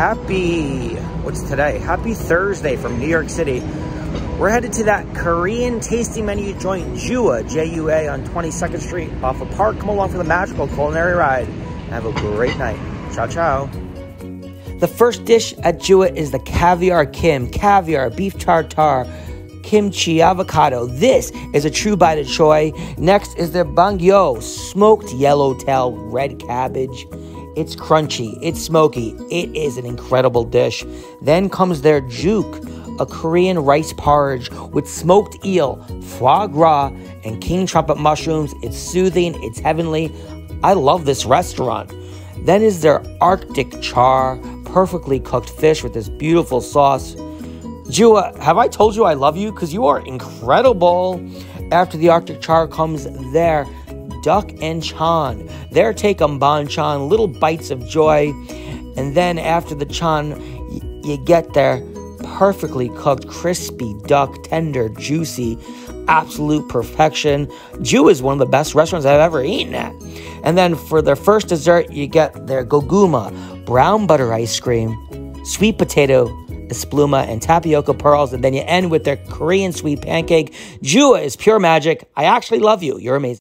Happy, what's today? Happy Thursday from New York City. We're headed to that Korean tasting menu joint, Jua, J-U-A, on 22nd Street off of Park. Come along for the magical culinary ride. Have a great night. Ciao, ciao. The first dish at Jua is the caviar kim, caviar, beef tartare, kimchi, avocado. This is a true bite of choy. Next is their bangyo, smoked yellowtail red cabbage. It's crunchy, it's smoky, it is an incredible dish. Then comes their juk, a Korean rice porridge with smoked eel, foie gras, and king trumpet mushrooms. It's soothing, it's heavenly. I love this restaurant. Then is their Arctic char, perfectly cooked fish with this beautiful sauce. Jua, have I told you I love you? Because you are incredible. After the Arctic char comes their duck and chan. Their take on banchan, little bites of joy. And then after the chan, y- you get their perfectly cooked, crispy duck, tender, juicy, absolute perfection. Jua is one of the best restaurants I've ever eaten at. And then for their first dessert, you get their goguma, brown butter ice cream, sweet potato espluma, and tapioca pearls. And then you end with their Korean sweet pancake. Jua is pure magic. I actually love you. You're amazing.